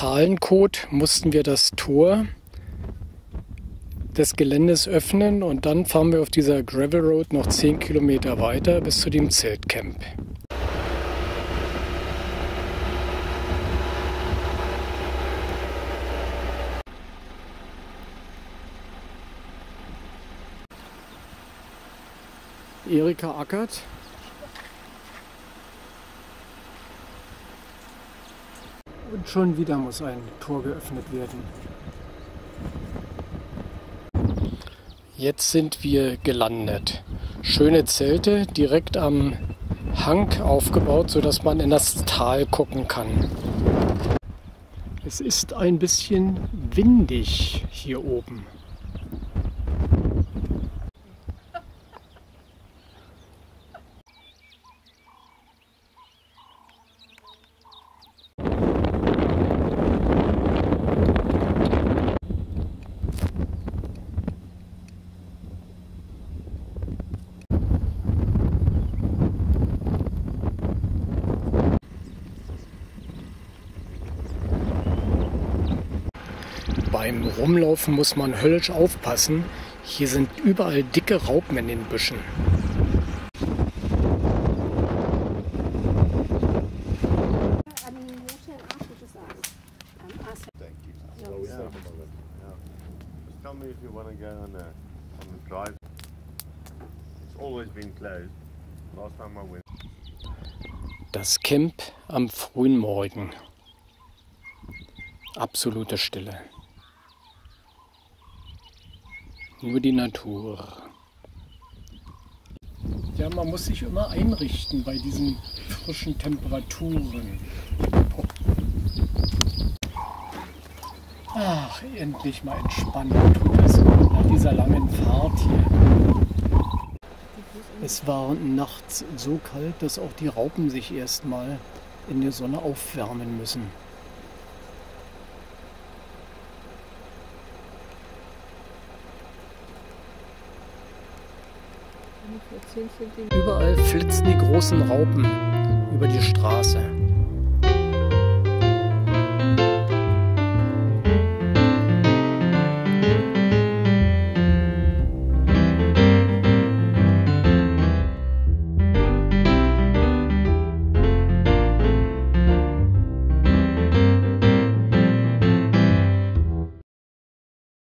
Fallencode mussten wir das Tor des Geländes öffnen und dann fahren wir auf dieser Gravel Road noch 10 Kilometer weiter bis zu dem Zeltcamp. Erika ackert. Und schon wieder muss ein Tor geöffnet werden. Jetzt sind wir gelandet. Schöne Zelte direkt am Hang aufgebaut, sodass man in das Tal gucken kann. Es ist ein bisschen windig hier oben. Beim Rumlaufen muss man höllisch aufpassen. Hier sind überall dicke Raupen in den Büschen. Das Camp am frühen Morgen. Absolute Stille. Nur die Natur. Ja, man muss sich immer einrichten bei diesen frischen Temperaturen. Ach, endlich mal entspannen tut es nach dieser langen Fahrt hier. Es war nachts so kalt, dass auch die Raupen sich erstmal in der Sonne aufwärmen müssen. Überall flitzen die großen Raupen über die Straße.